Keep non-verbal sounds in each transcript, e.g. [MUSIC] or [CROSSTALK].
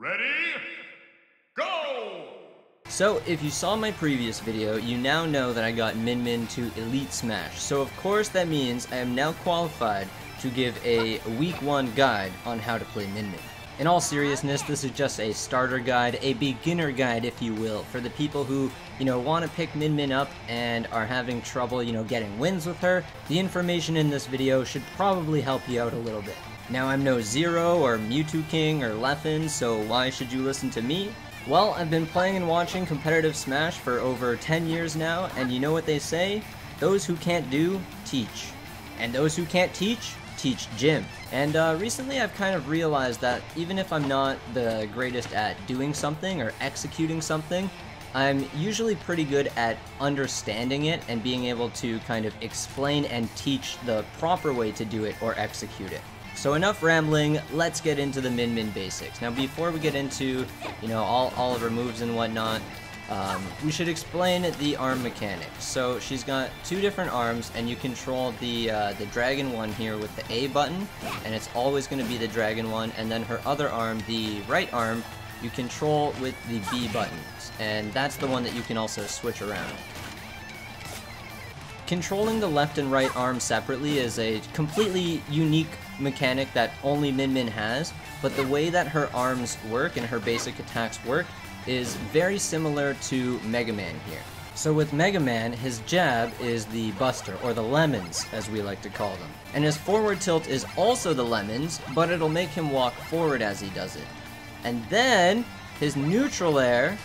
Ready? Go! So, if you saw my previous video, you now know that I got Min Min to Elite Smash. So of course that means I am now qualified to give a week 1 guide on how to play Min Min. In all seriousness, this is just a starter guide, a beginner guide if you will, for the people who, you know, want to pick Min Min up and are having trouble, you know, getting wins with her. The information in this video should probably help you out a little bit. Now I'm no Zero or Mewtwo King or Leffen, so why should you listen to me? Well, I've been playing and watching competitive Smash for over 10 years now, and you know what they say? Those who can't do, teach. And those who can't teach, teach gym. And uh, recently I've kind of realized that even if I'm not the greatest at doing something or executing something, I'm usually pretty good at understanding it and being able to kind of explain and teach the proper way to do it or execute it. So enough rambling, let's get into the Min Min basics. Now before we get into, you know, all, all of her moves and whatnot, um, we should explain the arm mechanics. So she's got two different arms, and you control the uh, the dragon one here with the A button, and it's always going to be the dragon one. And then her other arm, the right arm, you control with the B buttons, and that's the one that you can also switch around. Controlling the left and right arm separately is a completely unique mechanic that only Min Min has, but the way that her arms work and her basic attacks work is very similar to Mega Man here. So with Mega Man, his jab is the Buster, or the Lemons, as we like to call them. And his forward tilt is also the Lemons, but it'll make him walk forward as he does it. And then, his neutral air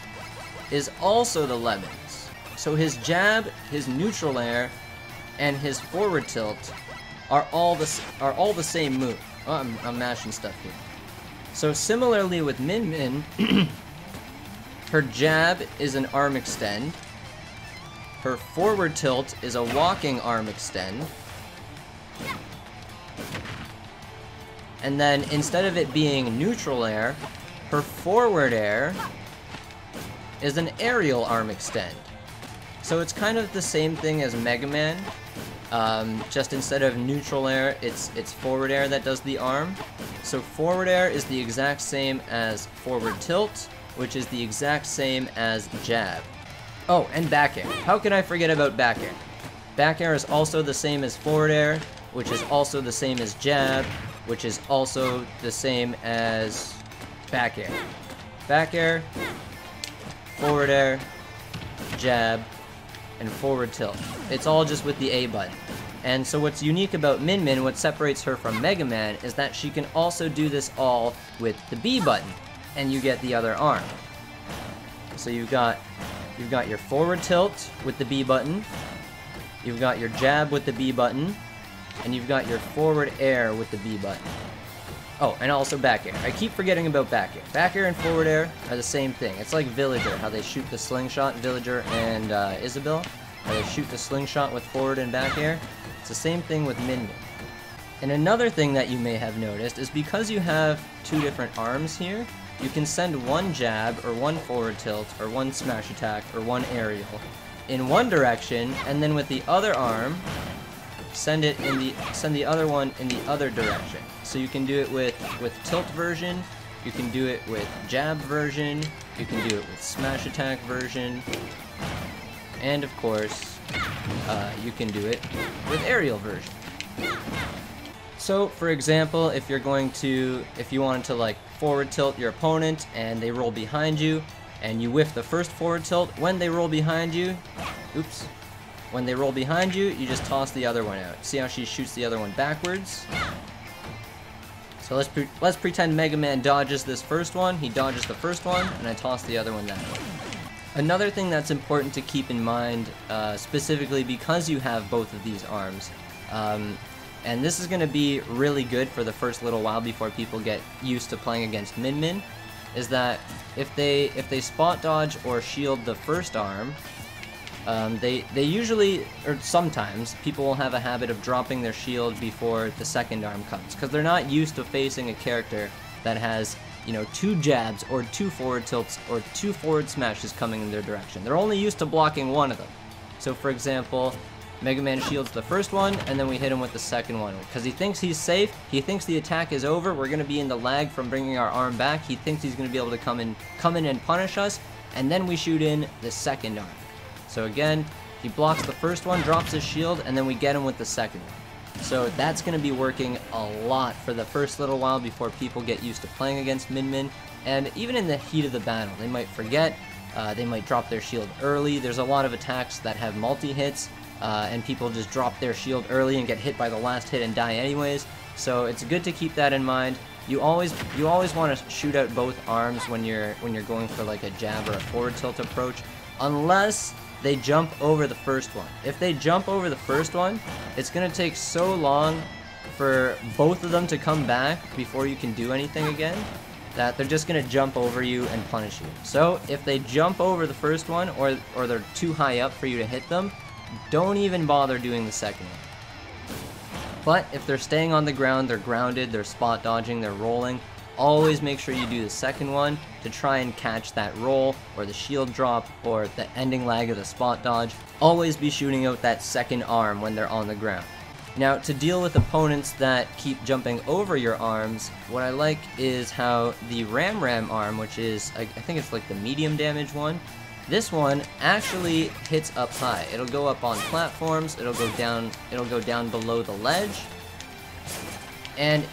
is also the Lemons. So his jab, his neutral air, and his forward tilt are all the are all the same move. Oh, I'm, I'm mashing stuff here. So similarly with Min Min, [CLEARS THROAT] her jab is an arm extend. Her forward tilt is a walking arm extend. And then instead of it being neutral air, her forward air is an aerial arm extend. So it's kind of the same thing as Mega Man, um, just instead of neutral air, it's it's forward air that does the arm. So forward air is the exact same as forward tilt, which is the exact same as jab. Oh, and back air. How can I forget about back air? Back air is also the same as forward air, which is also the same as jab, which is also the same as back air. Back air, forward air, jab, and forward tilt. It's all just with the A button. And so what's unique about Min Min, what separates her from Mega Man, is that she can also do this all with the B button, and you get the other arm. So you've got you've got your forward tilt with the B button, you've got your jab with the B button, and you've got your forward air with the B button. Oh, and also back air. I keep forgetting about back air. Back air and forward air are the same thing. It's like Villager, how they shoot the slingshot, Villager and uh, Isabelle. How they shoot the slingshot with forward and back air. It's the same thing with Min Min. And another thing that you may have noticed is because you have two different arms here, you can send one jab or one forward tilt or one smash attack or one aerial in one direction and then with the other arm send it in the send the other one in the other direction. So you can do it with with tilt version, you can do it with jab version, you can do it with smash attack version, and of course, uh, you can do it with aerial version. So, for example, if you're going to, if you wanted to like forward tilt your opponent and they roll behind you, and you whiff the first forward tilt, when they roll behind you, oops, when they roll behind you, you just toss the other one out. See how she shoots the other one backwards? So let's pre let's pretend Mega Man dodges this first one. He dodges the first one, and I toss the other one that way. Another thing that's important to keep in mind, uh, specifically because you have both of these arms, um, and this is going to be really good for the first little while before people get used to playing against Min Min, is that if they if they spot dodge or shield the first arm, um, they, they usually, or sometimes, people will have a habit of dropping their shield before the second arm comes, because they're not used to facing a character that has, you know, two jabs, or two forward tilts, or two forward smashes coming in their direction. They're only used to blocking one of them. So for example, Mega Man shields the first one, and then we hit him with the second one. Because he thinks he's safe, he thinks the attack is over, we're going to be in the lag from bringing our arm back, he thinks he's going to be able to come in, come in and punish us, and then we shoot in the second arm. So again, he blocks the first one, drops his shield, and then we get him with the second one. So that's going to be working a lot for the first little while before people get used to playing against Min Min. And even in the heat of the battle, they might forget, uh, they might drop their shield early. There's a lot of attacks that have multi-hits, uh, and people just drop their shield early and get hit by the last hit and die anyways. So it's good to keep that in mind. You always you always want to shoot out both arms when you're when you're going for like a jab or a forward tilt approach, unless they jump over the first one. If they jump over the first one, it's gonna take so long for both of them to come back before you can do anything again that they're just gonna jump over you and punish you. So if they jump over the first one or or they're too high up for you to hit them, don't even bother doing the second one. But if they're staying on the ground, they're grounded, they're spot dodging, they're rolling, always make sure you do the second one to try and catch that roll or the shield drop or the ending lag of the spot dodge. Always be shooting out that second arm when they're on the ground. Now, to deal with opponents that keep jumping over your arms, what I like is how the Ram Ram arm, which is, I, think it's like the medium damage one, this one actually hits up high. It'll go up on platforms, it'll go down, it'll go down below the ledge, and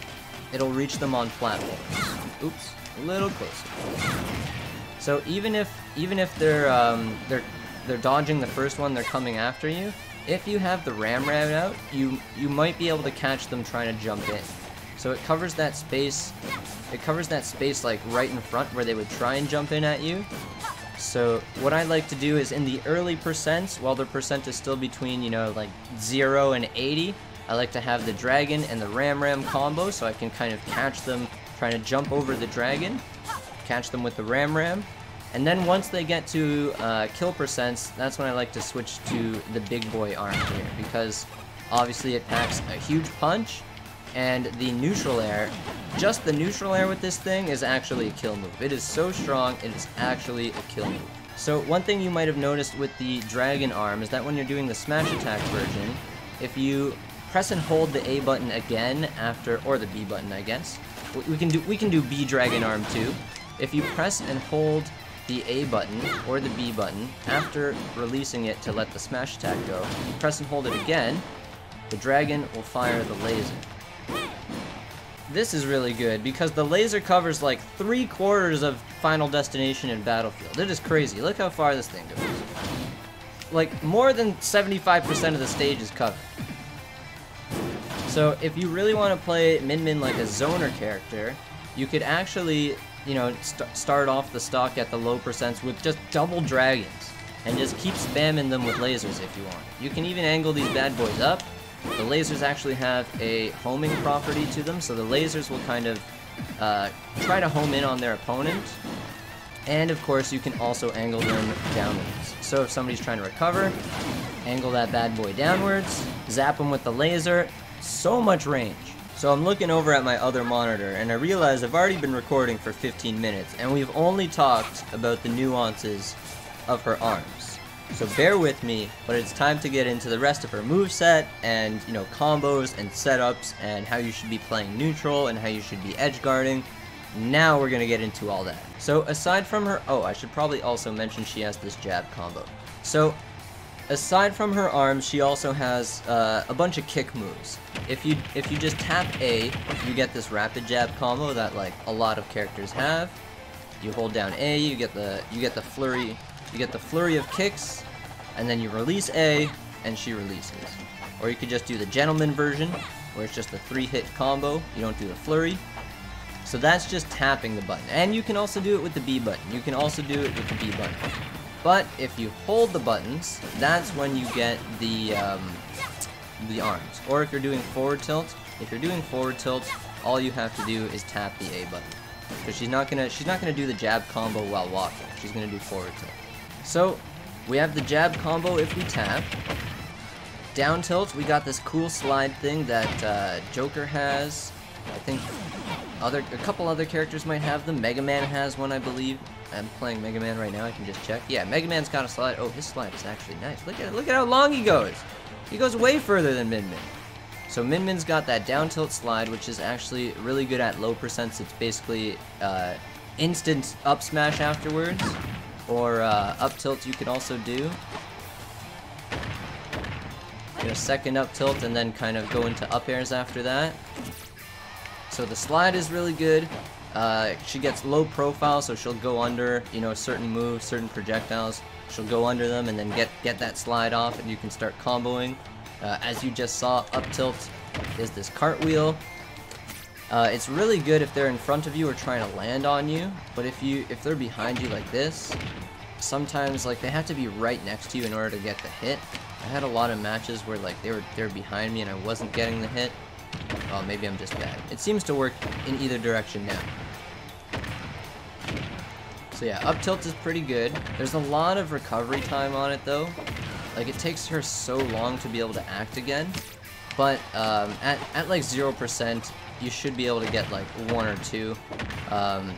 it'll reach them on platforms. Oops, a little closer. So even if even if they're um, they're they're dodging the first one, they're coming after you. If you have the ram ram out, you you might be able to catch them trying to jump in. So it covers that space. It covers that space like right in front where they would try and jump in at you. So what I like to do is in the early percents, while the percent is still between, you know, like 0 and 80, I like to have the dragon and the ram ram combo so I can kind of catch them trying to jump over the dragon, catch them with the ram ram. And then once they get to uh, kill percents, that's when I like to switch to the big boy arm here because obviously it packs a huge punch and the neutral air, just the neutral air with this thing is actually a kill move. It is so strong, it is actually a kill move. So one thing you might have noticed with the dragon arm is that when you're doing the smash attack version, if you press and hold the A button again after, or the B button, I guess. We can do we can do B Dragon Arm too. If you press and hold the A button or the B button after releasing it to let the smash attack go, press and hold it again, the dragon will fire the laser. This is really good because the laser covers like three quarters of Final Destination and Battlefield. It is crazy. Look how far this thing goes. Like more than 75% of the stage is covered. So if you really want to play Min Min like a zoner character, you could actually, you know, st start off the stock at the low percents with just double dragons and just keep spamming them with lasers if you want. You can even angle these bad boys up. The lasers actually have a homing property to them, so the lasers will kind of uh, try to home in on their opponent. And of course, you can also angle them downwards. So if somebody's trying to recover, angle that bad boy downwards, zap them with the laser, so much range. So I'm looking over at my other monitor and I realize I've already been recording for 15 minutes and we've only talked about the nuances of her arms. So bear with me, but it's time to get into the rest of her move set and, you know, combos and setups and how you should be playing neutral and how you should be edge guarding. Now we're gonna get into all that. So aside from her, oh, I should probably also mention she has this jab combo. So aside from her arms, she also has uh, a bunch of kick moves. If you if you just tap A, you get this rapid jab combo that like a lot of characters have. You hold down A, you get the you get the flurry, you get the flurry of kicks, and then you release A, and she releases. Or you could just do the gentleman version, where it's just a three-hit combo. You don't do the flurry. So that's just tapping the button. And you can also do it with the B button. You can also do it with the B button. But if you hold the buttons, that's when you get the um, the arms. Or if you're doing forward tilt, if you're doing forward tilt, all you have to do is tap the A button. Because she's not gonna she's not gonna do the jab combo while walking. She's gonna do forward tilt. So we have the jab combo if we tap. Down tilt, we got this cool slide thing that uh, Joker has. I think other a couple other characters might have them. Mega Man has one, I believe. I'm playing Mega Man right now. I can just check. Yeah, Mega Man's got a slide. Oh, his slide is actually nice. Look at it look at how long he goes. he goes way further than Min Min. So Min Min's got that down tilt slide, which is actually really good at low percents. It's basically uh, instant up smash afterwards, or uh, up tilt you can also do. Get a second up tilt and then kind of go into up airs after that. So the slide is really good. Uh, she gets low profile, so she'll go under, you know, certain moves, certain projectiles. She'll go under them and then get, get that slide off and you can start comboing. Uh, as you just saw, up tilt is this cartwheel. Uh, it's really good if they're in front of you or trying to land on you, but if you if they're behind you like this, sometimes like they have to be right next to you in order to get the hit. I had a lot of matches where like they were they're behind me and I wasn't getting the hit. Oh, maybe I'm just bad. It seems to work in either direction now. So yeah, up tilt is pretty good. There's a lot of recovery time on it though. Like it takes her so long to be able to act again. But um, at, at like 0%, you should be able to get like one or two. Um,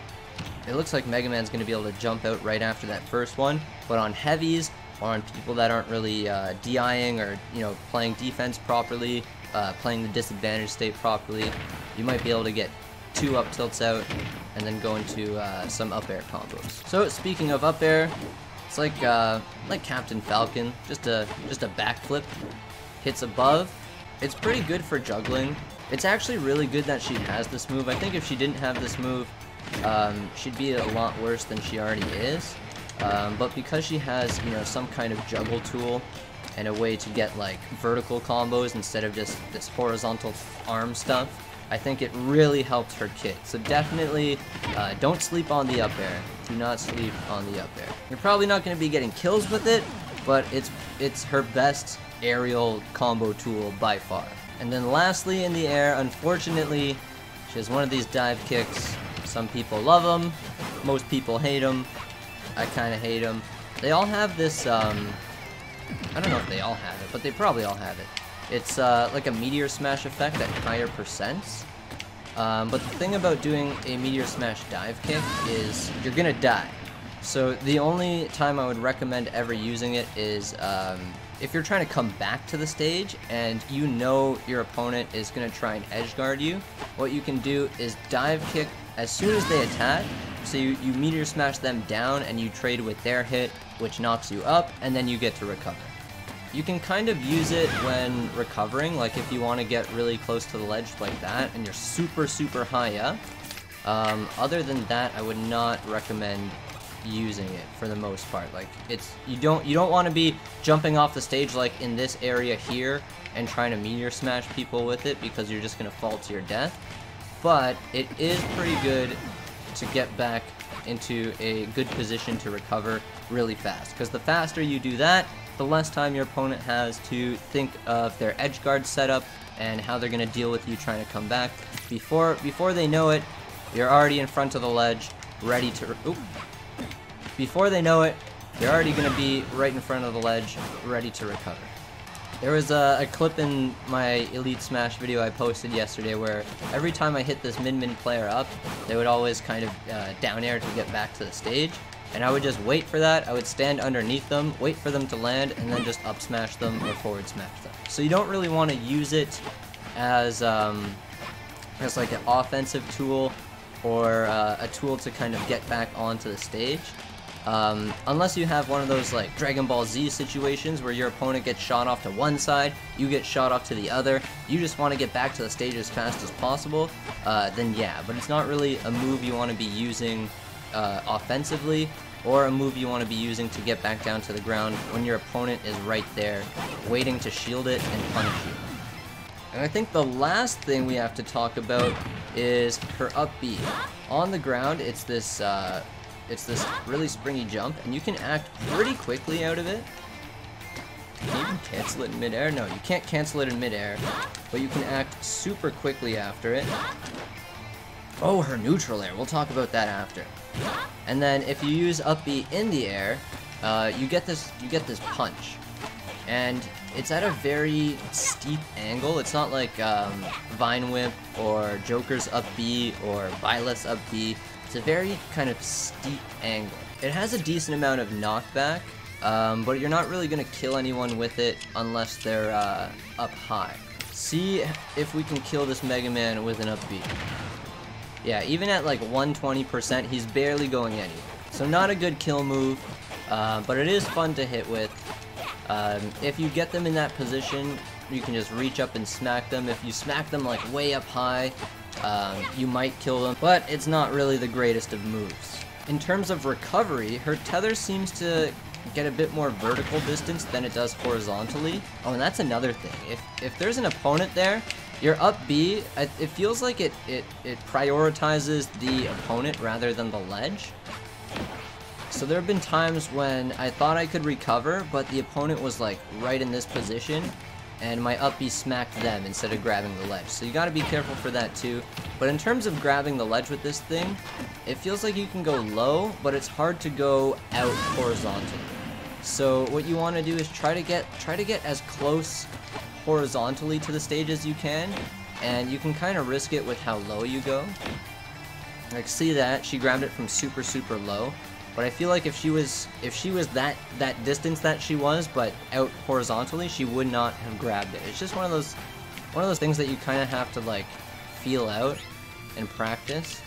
it looks like Mega Man's going to be able to jump out right after that first one. But on heavies, or on people that aren't really uh, DIing or you know playing defense properly, uh, playing the disadvantage state properly, you might be able to get two up tilts out and then go into uh, some up air combos. So speaking of up air, it's like uh, like Captain Falcon, just a just a backflip, hits above. It's pretty good for juggling. It's actually really good that she has this move. I think if she didn't have this move, um, she'd be a lot worse than she already is. Um, but because she has, you know, some kind of juggle tool and a way to get like vertical combos instead of just this horizontal arm stuff, I think it really helped her kit. So definitely uh, don't sleep on the up air. Do not sleep on the up air. You're probably not going to be getting kills with it, but it's it's her best aerial combo tool by far. And then lastly in the air, unfortunately, she has one of these dive kicks. Some people love them, most people hate them. I kind of hate them. They all have this, um, I don't know if they all have it, but they probably all have it. It's uh, like a Meteor Smash effect at higher percents. Um, but the thing about doing a Meteor Smash dive kick is you're gonna die. So the only time I would recommend ever using it is um, if you're trying to come back to the stage and you know your opponent is to try and edge guard you, what you can do is dive kick as soon as they attack. So you, you meteor smash them down and you trade with their hit, which knocks you up, and then you get to recover. You can kind of use it when recovering, like if you want to get really close to the ledge like that, and you're super, super high up. Um, other than that, I would not recommend using it for the most part. Like it's you don't you don't want to be jumping off the stage like in this area here and trying to meteor smash people with it because you're just gonna fall to your death. But it is pretty good to get back into a good position to recover really fast. Because the faster you do that, the less time your opponent has to think of their edge guard setup and how they're gonna deal with you trying to come back. Before before they know it, you're already in front of the ledge, ready to. Oop, before they know it, you're already going to be right in front of the ledge, ready to recover. There was a, a, clip in my Elite Smash video I posted yesterday where every time I hit this Min-Min player up, they would always kind of uh, down air to get back to the stage. And I would just wait for that, I would stand underneath them, wait for them to land, and then just up smash them or forward smash them. So you don't really want to use it as, um, as like an offensive tool or uh, a tool to kind of get back onto the stage. Um, unless you have one of those like Dragon Ball Z situations where your opponent gets shot off to one side, you get shot off to the other, you just want to get back to the stage as fast as possible, uh, then yeah, but it's not really a move you want to be using uh, offensively or a move you want to be using to get back down to the ground when your opponent is right there waiting to shield it and punish you. And I think the last thing we have to talk about is her up B. On the ground, it's this uh, it's this really springy jump, and you can act pretty quickly out of it. Can you even cancel it in midair? No, you can't cancel it in midair, but you can act super quickly after it. Oh, her neutral air. We'll talk about that after. And then if you use up B in the air, uh, you get this you get this punch, and it's at a very steep angle. It's not like um, Vine Whip or Joker's up B or Byleth's up B. It's a very kind of steep angle. It has a decent amount of knockback, um, but you're not really going to kill anyone with it unless they're uh, up high. See if we can kill this Mega Man with an up B. Yeah, even at like 120%, he's barely going any. So not a good kill move, uh, but it is fun to hit with. Um, if you get them in that position, you can just reach up and smack them. If you smack them like way up high, um, you might kill them, but it's not really the greatest of moves. In terms of recovery, her tether seems to get a bit more vertical distance than it does horizontally. Oh, and that's another thing. If, if there's an opponent there, your up B, it feels like it, it, it prioritizes the opponent rather than the ledge. So there have been times when I thought I could recover, but the opponent was like right in this position, and my up B smacked them instead of grabbing the ledge. So you gotta be careful for that too. But in terms of grabbing the ledge with this thing, it feels like you can go low, but it's hard to go out horizontally. So what you want to do is try to get try to get as close horizontally to the stage as you can, and you can kind of risk it with how low you go. Like see that she grabbed it from super super low, but I feel like if she was if she was that that distance that she was, but out horizontally, she would not have grabbed it. It's just one of those one of those things that you kind of have to like feel out and practice.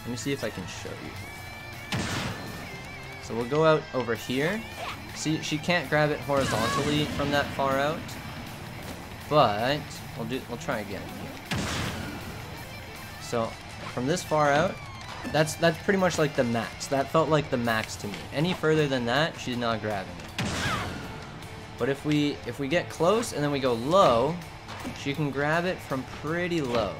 Let me see if I can show you. So we'll go out over here. See, she can't grab it horizontally from that far out. But we'll do we'll try again. So from this far out, that's that's pretty much like the max. That felt like the max to me. Any further than that, she's not grabbing it. But if we if we get close and then we go low, she can grab it from pretty low.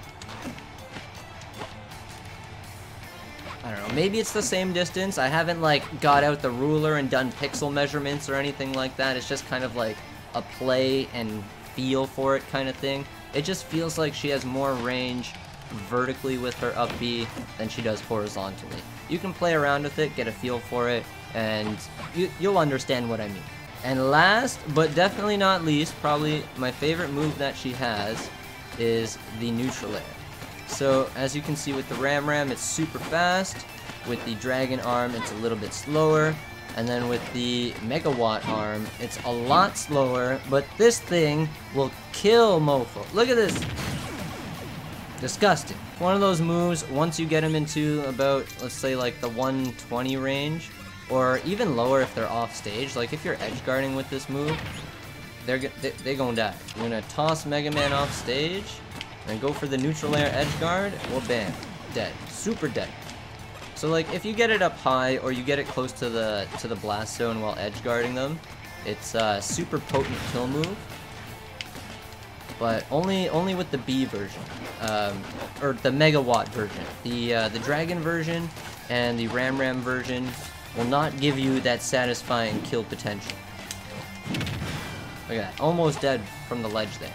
I don't know, maybe it's the same distance. I haven't like got out the ruler and done pixel measurements or anything like that. It's just kind of like a play and feel for it kind of thing. It just feels like she has more range vertically with her up B than she does horizontally. You can play around with it, get a feel for it, and you, you'll understand what I mean. And last, but definitely not least, probably my favorite move that she has is the neutral air. So as you can see with the Ram Ram, it's super fast. With the Dragon Arm, it's a little bit slower. And then with the Megawatt Arm, it's a lot slower, but this thing will kill Mofo. Look at this. Disgusting. One of those moves, once you get them into about, let's say like the 120 range, or even lower if they're off stage, like if you're edge guarding with this move, they're they, they gonna die. You're gonna toss Mega Man off stage, and go for the neutral air edge guard, well bam, dead. Super dead. So like if you get it up high or you get it close to the to the blast zone while edge guarding them, it's a super potent kill move. But only only with the B version, um, or the megawatt version. The uh, the dragon version and the ram ram version will not give you that satisfying kill potential. Look at that, almost dead from the ledge there.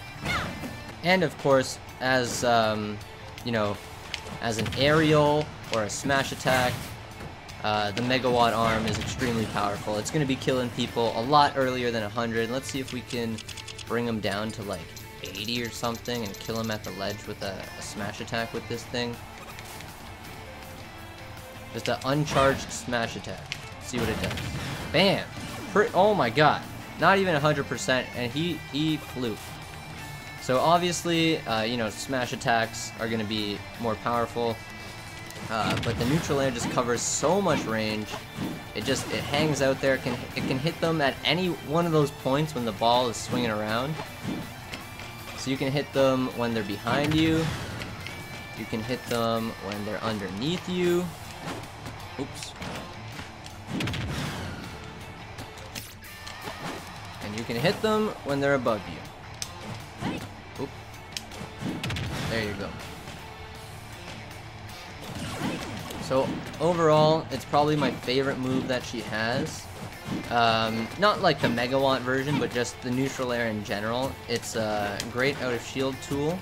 And of course, as um, you know, as an aerial or a smash attack, uh, the megawatt arm is extremely powerful. It's going to be killing people a lot earlier than 100. Let's see if we can bring them down to like 80 or something and kill them at the ledge with a, a smash attack with this thing. Just an uncharged smash attack. See what it does. Bam! Oh my god. Not even 100% and he, he flew. So obviously, uh, you know, smash attacks are going to be more powerful. Uh, but the neutral air just covers so much range. It just it hangs out there. It can it can hit them at any one of those points when the ball is swinging around. So you can hit them when they're behind you. You can hit them when they're underneath you. Oops. And you can hit them when they're above you. There you go. So overall, it's probably my favorite move that she has. Um, not like the megawatt version, but just the neutral air in general. It's a great out of shield tool.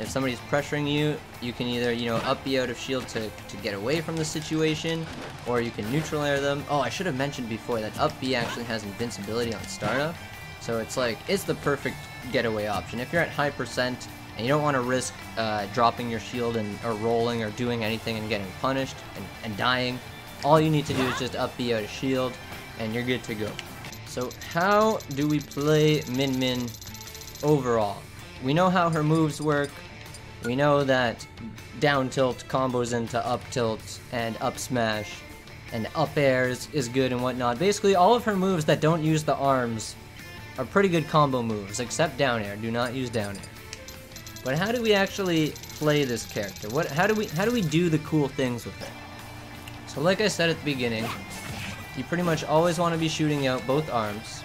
If somebody's pressuring you, you can either, you know, up B out of shield to, to get away from the situation, or you can neutral air them. Oh, I should have mentioned before that up B actually has invincibility on startup. So it's like, it's the perfect getaway option. If you're at high percent, and you don't want to risk uh, dropping your shield and or rolling or doing anything and getting punished and, and dying, all you need to do is just up of shield, and you're good to go. So how do we play Min Min overall? We know how her moves work. We know that down tilt combos into up tilt and up smash and up airs is good and whatnot. Basically, all of her moves that don't use the arms are pretty good combo moves, except down air. Do not use down air. But how do we actually play this character? What? How do we? How do we do the cool things with it? So, like I said at the beginning, you pretty much always want to be shooting out both arms.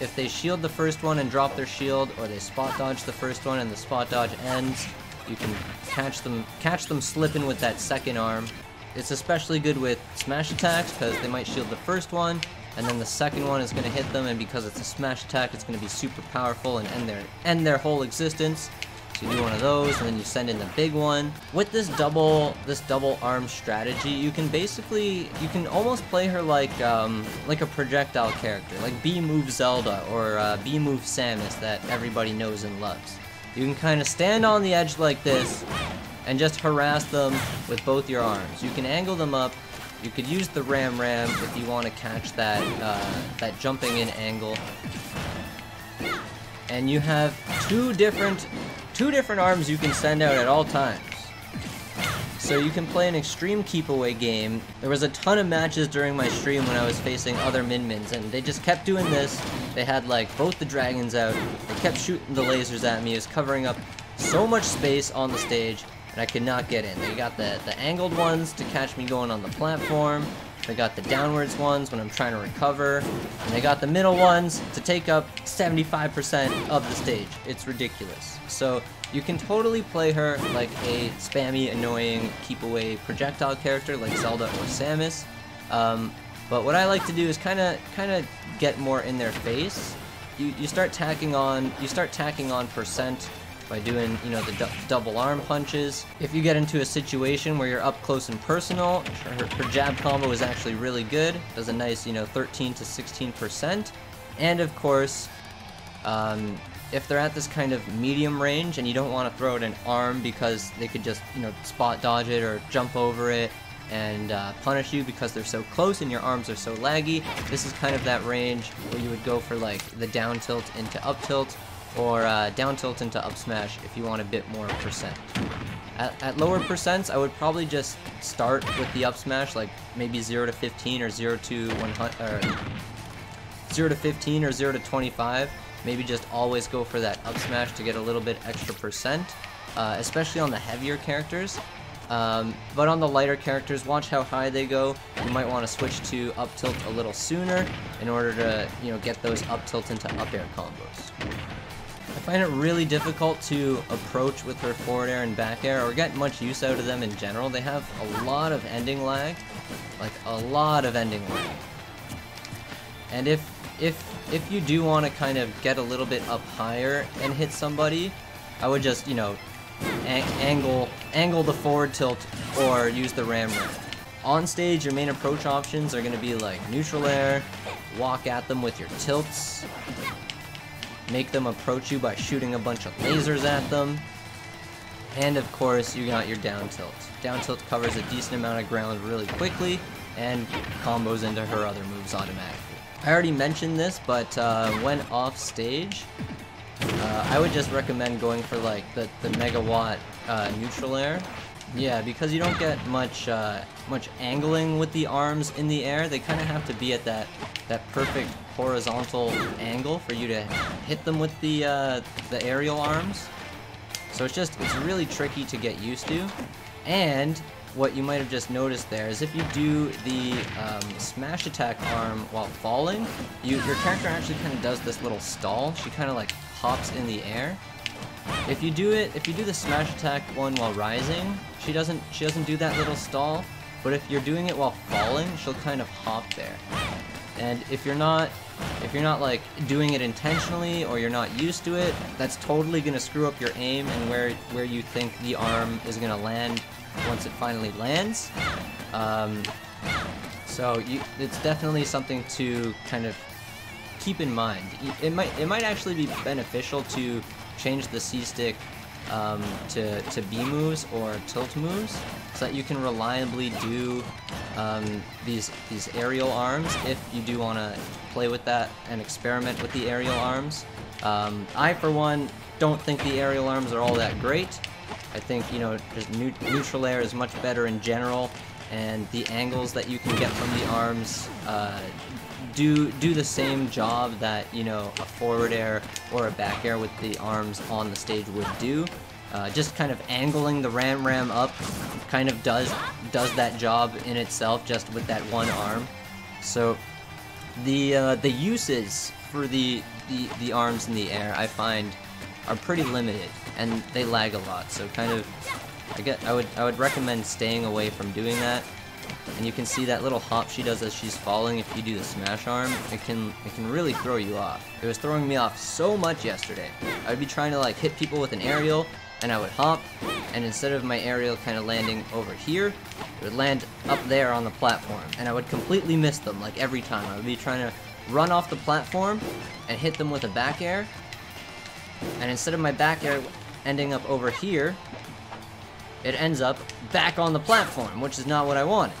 If they shield the first one and drop their shield, or they spot dodge the first one and the spot dodge ends, you can catch them catch them slipping with that second arm. It's especially good with smash attacks because they might shield the first one and then the second one is going to hit them and because it's a smash attack it's going to be super powerful and end their end their whole existence. So you do one of those and then you send in the big one. With this double this double arm strategy, you can basically you can almost play her like um, like a projectile character, like B move Zelda or uh, B move Samus that everybody knows and loves. You can kind of stand on the edge like this and just harass them with both your arms. You can angle them up. You could use the Ram Ram if you want to catch that, uh, that jumping in angle. And you have two different, two different arms you can send out at all times. So you can play an extreme keep away game. There was a ton of matches during my stream when I was facing other Min Mins, and they just kept doing this. They had like both the dragons out. They kept shooting the lasers at me. It was covering up so much space on the stage, and I could not get in. They got the, the angled ones to catch me going on the platform. They got the downwards ones when I'm trying to recover. And they got the middle ones to take up 75% of the stage. It's ridiculous. So you can totally play her like a spammy, annoying, keep away projectile character like Zelda or Samus. Um, but what I like to do is kind of kind of get more in their face. You, you start tacking on you start tacking on percent by doing you know the double arm punches. If you get into a situation where you're up close and personal, her, her jab combo is actually really good. Does a nice you know 13 to 16 percent, and of course. Um, if they're at this kind of medium range and you don't want to throw it an arm because they could just, you know, spot dodge it or jump over it and uh, punish you because they're so close and your arms are so laggy, this is kind of that range where you would go for like the down tilt into up tilt or uh, down tilt into up smash if you want a bit more percent. At, at, lower percents, I would probably just start with the up smash, like maybe 0 to 15 or 0 to 100, or 0 to 15 or 0 to 25 maybe just always go for that up smash to get a little bit extra percent, uh, especially on the heavier characters. Um, but on the lighter characters, watch how high they go. You might want to switch to up tilt a little sooner in order to, you know, get those up tilt into up air combos. I find it really difficult to approach with her forward air and back air or get much use out of them in general. They have a lot of ending lag, like a lot of ending lag. And if if if you do want to kind of get a little bit up higher and hit somebody, I would just, you know, angle angle the forward tilt or use the ram ram. On stage, your main approach options are going to be like neutral air, walk at them with your tilts, make them approach you by shooting a bunch of lasers at them, and of course, you got your down tilt. Down tilt covers a decent amount of ground really quickly and combos into her other moves automatically. I already mentioned this, but uh, when off stage, uh, I would just recommend going for like the, the megawatt uh, neutral air. Yeah, because you don't get much uh, much angling with the arms in the air. They kind of have to be at that that perfect horizontal angle for you to hit them with the uh, the aerial arms. So it's just it's really tricky to get used to, and what you might have just noticed there is if you do the um, smash attack arm while falling, you, your character actually kind of does this little stall. She kind of like hops in the air. If you do it, if you do the smash attack one while rising, she doesn't she doesn't do that little stall. But if you're doing it while falling, she'll kind of hop there. And if you're not if you're not like doing it intentionally or you're not used to it, that's totally gonna screw up your aim and where where you think the arm is gonna land once it finally lands. Um, so you, it's definitely something to kind of keep in mind. It might it might actually be beneficial to change the C stick um, to, to B moves or tilt moves so that you can reliably do um, these, these aerial arms if you do want to play with that and experiment with the aerial arms. Um, I, for one, don't think the aerial arms are all that great. I think, you know, just neutral air is much better in general, and the angles that you can get from the arms uh, do do the same job that you know a forward air or a back air with the arms on the stage would do. Uh, just kind of angling the ram ram up kind of does does that job in itself just with that one arm. So the uh, the uses for the, the the arms in the air I find are pretty limited and they lag a lot. So kind of I get I would I would recommend staying away from doing that and you can see that little hop she does as she's falling if you do the smash arm, it can it can really throw you off. It was throwing me off so much yesterday. I would be trying to like hit people with an aerial, and I would hop, and instead of my aerial kind of landing over here, it would land up there on the platform, and I would completely miss them like every time. I would be trying to run off the platform and hit them with a back air, and instead of my back air ending up over here, it ends up back on the platform, which is not what I wanted.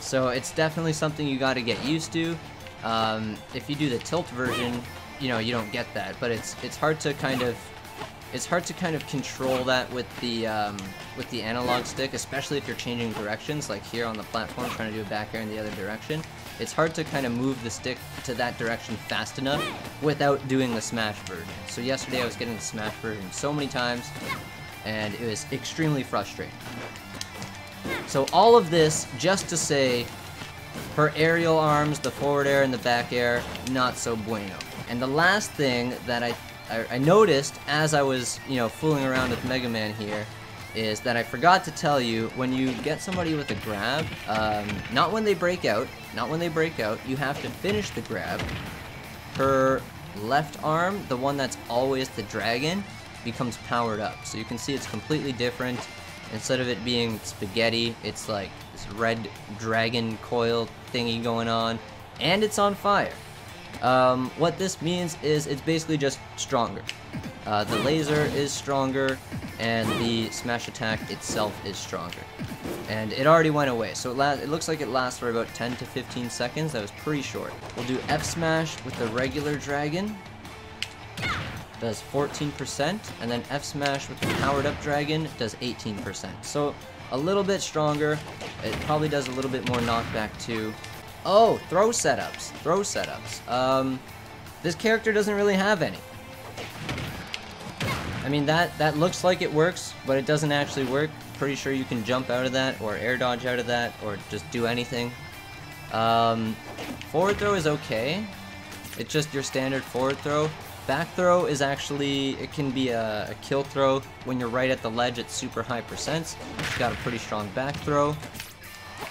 So it's definitely something you got to get used to. Um, if you do the tilt version, you know, you don't get that, but it's it's hard to kind of it's hard to kind of control that with the um, with the analog stick, especially if you're changing directions, like here on the platform, trying to do a back air in the other direction. It's hard to kind of move the stick to that direction fast enough without doing the smash version. So yesterday I was getting the smash version so many times, and it was extremely frustrating. So all of this just to say her aerial arms, the forward air and the back air, not so bueno. And the last thing that I, I, I noticed as I was, you know, fooling around with Mega Man here is that I forgot to tell you, when you get somebody with a grab, um, not when they break out, not when they break out, you have to finish the grab. Her left arm, the one that's always the dragon, becomes powered up. So you can see it's completely different. Instead of it being spaghetti, it's like this red dragon coil thingy going on, and it's on fire. Um, what this means is it's basically just stronger. Uh, the laser is stronger, and the smash attack itself is stronger. And it already went away, so it, it looks like it lasts for about 10 to 15 seconds. That was pretty short. We'll do F smash with the regular dragon, does 14%, and then F Smash with the powered up dragon does 18%. So a little bit stronger. It probably does a little bit more knockback too. Oh, throw setups. Throw setups. Um, this character doesn't really have any. I mean, that, that looks like it works, but it doesn't actually work. Pretty sure you can jump out of that, or air dodge out of that, or just do anything. Um, forward throw is okay. It's just your standard forward throw. Back throw is actually, it can be a, a, kill throw when you're right at the ledge at super high percents. It's got a pretty strong back throw.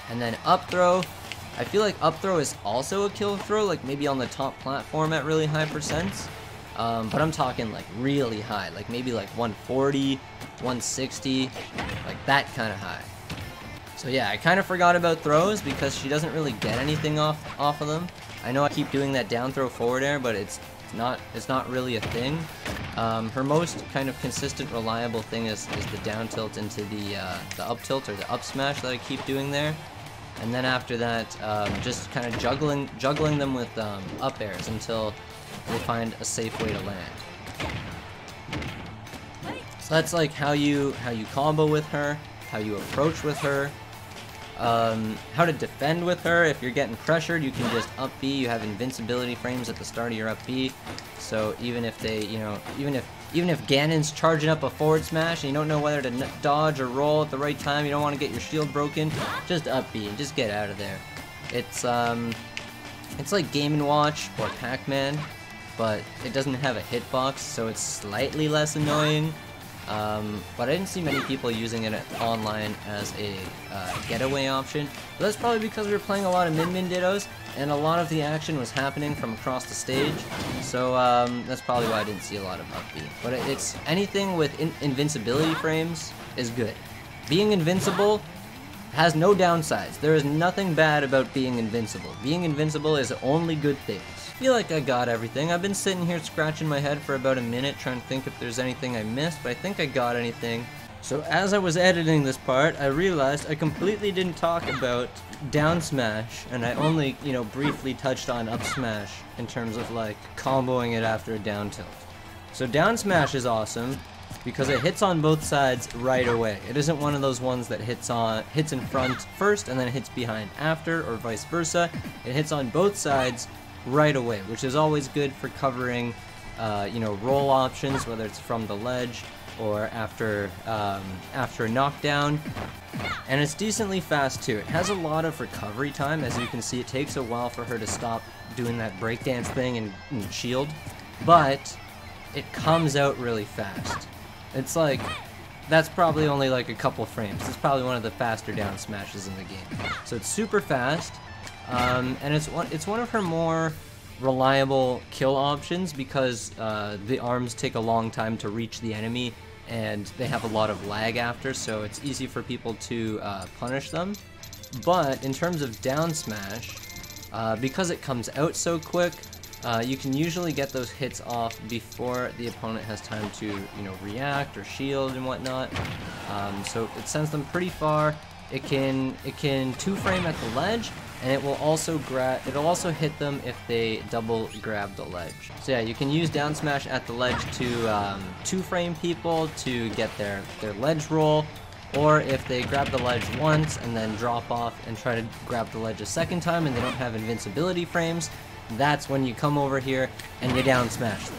And then up throw, I feel like up throw is also a kill throw, like maybe on the top platform at really high percents. Um, but I'm talking like really high, like maybe like 140, 160, like that kind of high. So yeah, I kind of forgot about throws because she doesn't really get anything off off of them. I know I keep doing that down throw forward air, but it's not it's not really a thing. Um, her most kind of consistent, reliable thing is, is the down tilt into the uh, the up tilt or the up smash that I keep doing there, and then after that, um, just kind of juggling juggling them with um, up airs until we find a safe way to land. So that's like how you how you combo with her, how you approach with her, um, how to defend with her. If you're getting pressured, you can just up B. You have invincibility frames at the start of your up B. So even if they, you know, even if even if Ganon's charging up a forward smash and you don't know whether to dodge or roll at the right time, you don't want to get your shield broken, just up B and just get out of there. It's um, it's like Game & Watch or Pac-Man, but it doesn't have a hitbox, so it's slightly less annoying. Um, but I didn't see many people using it online as a uh, getaway option. But that's probably because we were playing a lot of Min Min Dittos, and a lot of the action was happening from across the stage. So um, that's probably why I didn't see a lot of up B. But it's anything with in invincibility frames is good. Being invincible Has no downsides. There is nothing bad about being invincible. Being invincible is only good things. feel like I got everything. I've been sitting here scratching my head for about a minute trying to think if there's anything I missed, but I think I got anything. So as I was editing this part, I realized I completely didn't talk about down smash, and I only, you know, briefly touched on up smash in terms of like comboing it after a down tilt. So down smash is awesome because it hits on both sides right away. It isn't one of those ones that hits on hits in front first and then hits behind after or vice versa. It hits on both sides right away, which is always good for covering uh, you know roll options, whether it's from the ledge or after um, after a knockdown. And it's decently fast too. It has a lot of recovery time. As you can see, it takes a while for her to stop doing that breakdance thing and, and shield. But it comes out really fast. It's like, that's probably only like a couple frames. It's probably one of the faster down smashes in the game. So it's super fast, um, and it's one, it's one of her more reliable kill options because uh, the arms take a long time to reach the enemy and they have a lot of lag after, so it's easy for people to uh, punish them. But in terms of down smash, uh, because it comes out so quick, uh, you can usually get those hits off before the opponent has time to, you know, react or shield and whatnot. Um, so it sends them pretty far. It can it can two frame at the ledge, and it will also grab it'll also hit them if they double grab the ledge. So yeah, you can use down smash at the ledge to um, two frame people to get their their ledge roll, or if they grab the ledge once and then drop off and try to grab the ledge a second time and they don't have invincibility frames, that's when you come over here and you down smash.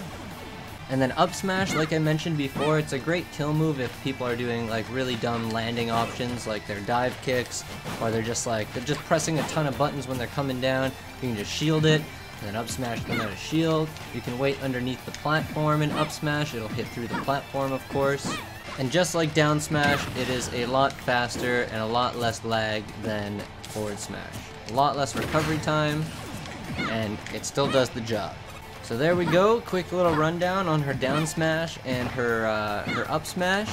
And then up smash, like I mentioned before, it's a great kill move if people are doing like really dumb landing options, like their dive kicks, or they're just like, they're just pressing a ton of buttons when they're coming down. You can just shield it, and then up smash them out of shield. You can wait underneath the platform and up smash, it'll hit through the platform of course. And just like down smash, it is a lot faster and a lot less lag than forward smash. A lot less recovery time, and it still does the job. So there we go, quick little rundown on her down smash and her, uh, her up smash.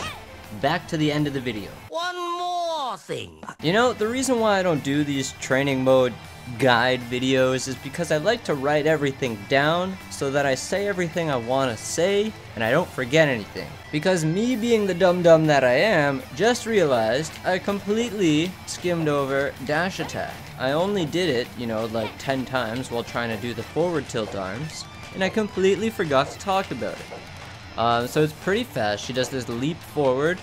Back to the end of the video. One more thing. You know, the reason why I don't do these training mode guide videos is because I like to write everything down so that I say everything I want to say and I don't forget anything. Because me being the dum-dum that I am, just realized I completely skimmed over dash attack. I only did it, you know, like 10 times while trying to do the forward tilt arms, and I completely forgot to talk about it. Uh, so it's pretty fast. She does this leap forward.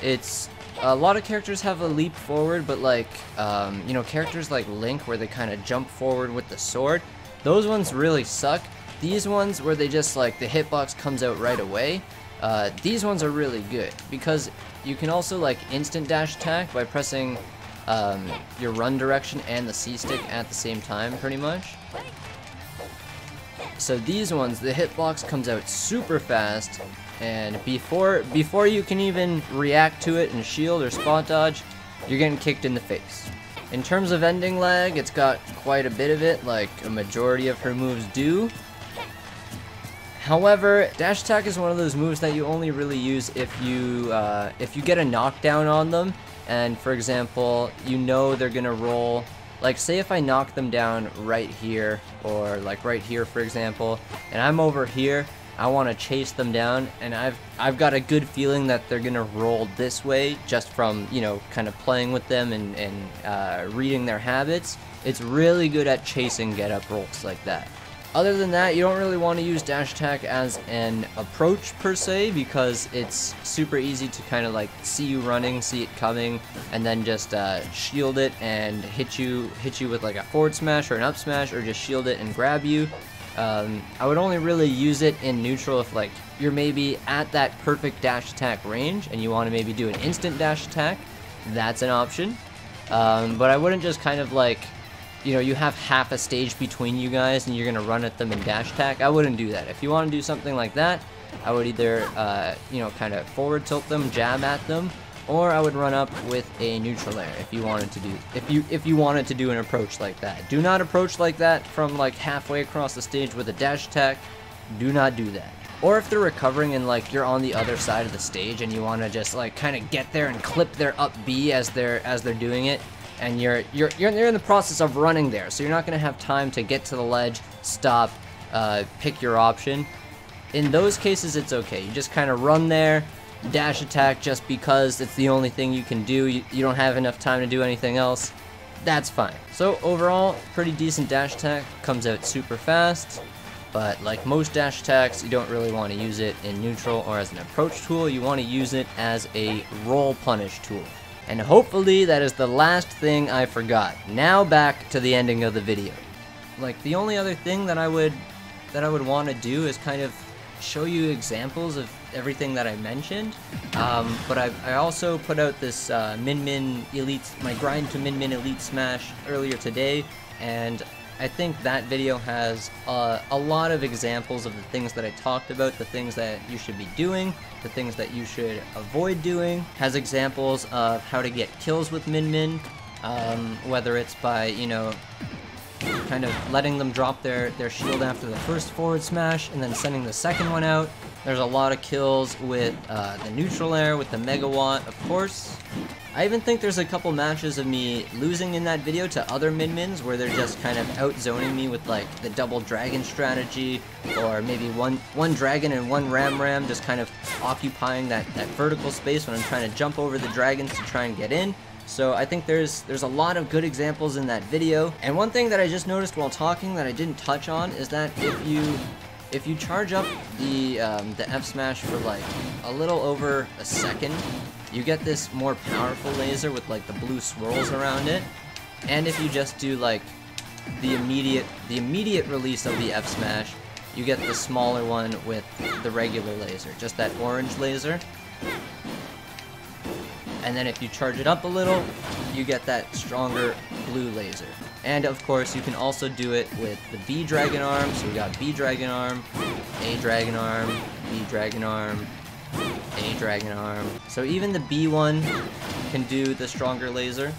It's a lot of characters have a leap forward, but like, um, you know, characters like Link where they kind of jump forward with the sword, those ones really suck. These ones where they just like, the hitbox comes out right away, uh, these ones are really good because you can also like instant dash attack by pressing um, your run direction and the C stick at the same time pretty much. So these ones, the hitbox comes out super fast and before before you can even react to it and shield or spot dodge, you're getting kicked in the face. In terms of ending lag, it's got quite a bit of it, like a majority of her moves do. However, dash attack is one of those moves that you only really use if you uh, if you get a knockdown on them, and for example, you know they're gonna roll. Like, say if I knock them down right here, or like right here, for example, and I'm over here, I want to chase them down, and I've I've got a good feeling that they're gonna roll this way just from you know kind of playing with them and and uh, reading their habits. It's really good at chasing get up rolls like that. Other than that, you don't really want to use dash attack as an approach per se because it's super easy to kind of like see you running, see it coming, and then just uh, shield it and hit you hit you with like a forward smash or an up smash, or just shield it and grab you. Um, I would only really use it in neutral if like you're maybe at that perfect dash attack range and you want to maybe do an instant dash attack. That's an option. Um, but I wouldn't just kind of like, you know, you have half a stage between you guys and you're going to run at them in dash attack. I wouldn't do that. If you want to do something like that, I would either, uh, you know, kind of forward tilt them, jab at them, or I would run up with a neutral air if you wanted to do if you if you wanted to do an approach like that. Do not approach like that from like halfway across the stage with a dash attack. Do not do that. or if they're recovering and like you're on the other side of the stage and you want to just like kind of get there and clip their up B as they're as they're doing it and you're you're you're, you're in the process of running there so you're not going to have time to get to the ledge stop uh, pick your option. In those cases it's okay. You just kind of run there dash attack just because it's the only thing you can do. You, you don't have enough time to do anything else. That's fine. So overall pretty decent dash attack. Comes out super fast but like most dash attacks, you don't really want to use it in neutral or as an approach tool. You want to use it as a roll punish tool. And hopefully that is the last thing I forgot. Now back to the ending of the video. Like the only other thing that I would that I would want to do is kind of show you examples of everything that I mentioned. Um, but I, I, also put out this uh, Min Min Elite, my grind to Min Min Elite Smash earlier today, and I think that video has uh, a lot of examples of the things that I talked about, the things that you should be doing, the things that you should avoid doing. Has examples of how to get kills with Min Min, um, whether it's by, you know, kind of letting them drop their, their shield after the first forward smash and then sending the second one out. There's a lot of kills with uh, the neutral air, with the megawatt, of course. I even think there's a couple matches of me losing in that video to other Min-Mins where they're just kind of out-zoning me with like the double dragon strategy or maybe one one dragon and one ram ram just kind of occupying that, that vertical space when I'm trying to jump over the dragons to try and get in. So I think there's there's a lot of good examples in that video. And one thing that I just noticed while talking that I didn't touch on is that if you if you charge up the um, the F smash for like a little over a second, you get this more powerful laser with like the blue swirls around it. And if you just do like the immediate the immediate release of the F smash, you get the smaller one with the regular laser, just that orange laser. And then if you charge it up a little, you get that stronger blue laser. And of course, you can also do it with the B Dragon Arm. So we got B Dragon Arm, A Dragon Arm, B Dragon Arm, A Dragon Arm. So even the B one can do the stronger laser.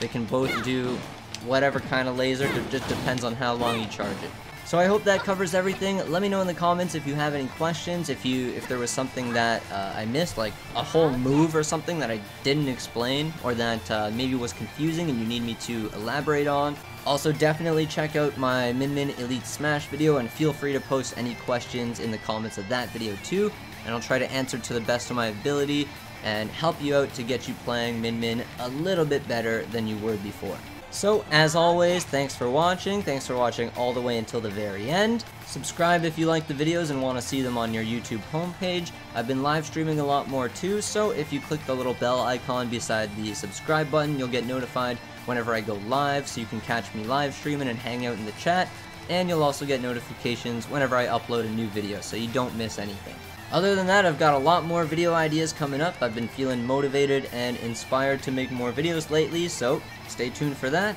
They can both do whatever kind of laser, it just depends on how long you charge it. So I hope that covers everything. Let me know in the comments if you have any questions, if you if there was something that uh, I missed, like a whole move or something that I didn't explain, or that uh, maybe was confusing and you need me to elaborate on. Also, definitely check out my Min Min Elite Smash video and feel free to post any questions in the comments of that video too, and I'll try to answer to the best of my ability and help you out to get you playing Min Min a little bit better than you were before. So, as always, thanks for watching. Thanks for watching all the way until the very end. Subscribe if you like the videos and want to see them on your YouTube homepage. I've been live streaming a lot more too, so if you click the little bell icon beside the subscribe button, you'll get notified whenever I go live, so you can catch me live streaming and hang out in the chat. And you'll also get notifications whenever I upload a new video, so you don't miss anything. Other than that, I've got a lot more video ideas coming up. I've been feeling motivated and inspired to make more videos lately, so stay tuned for that,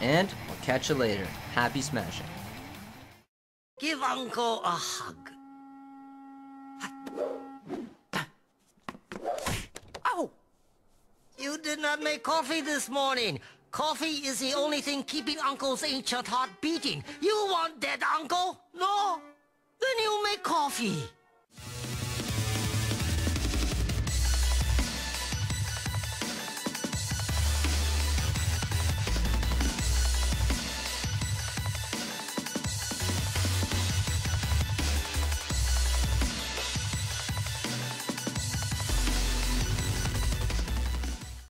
and I'll catch you later. Happy smashing. Give Uncle a hug. Oh! You did not make coffee this morning. Coffee is the only thing keeping Uncle's ancient heart beating. You want dead Uncle? No? Then you make coffee.